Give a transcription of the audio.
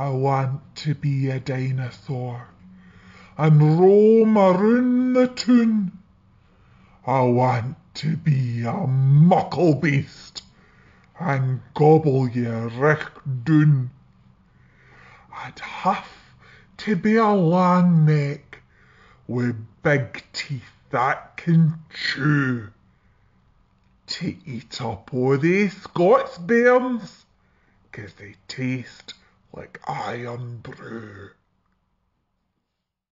I want to be a dinosaur and roam around the toon. I want to be a muckle beast and gobble ye richt doon. I'd have to be a lang neck wi' big teeth that can chew, To eat up a' they Scots bairns, 'cause they taste like Irn-Bru.